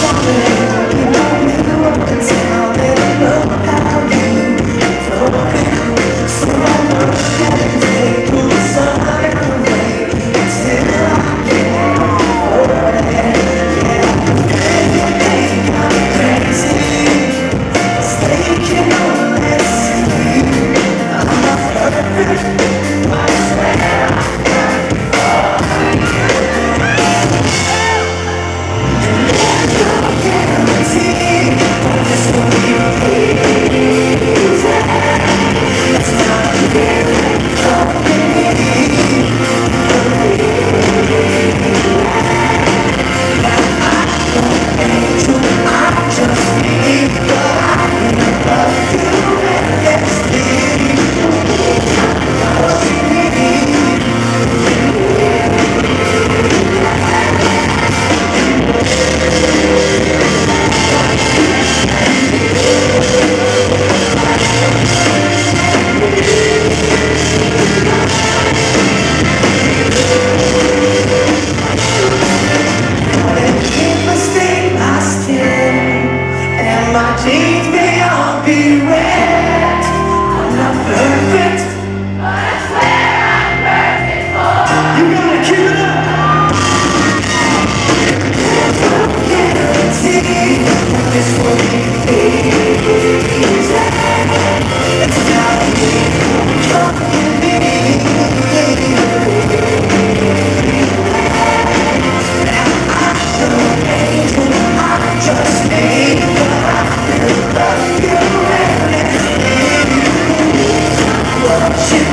Just I'm not perfect. But I swear I'm perfect for you. gotta. Guarantee this will be easy. It's not easy. shit.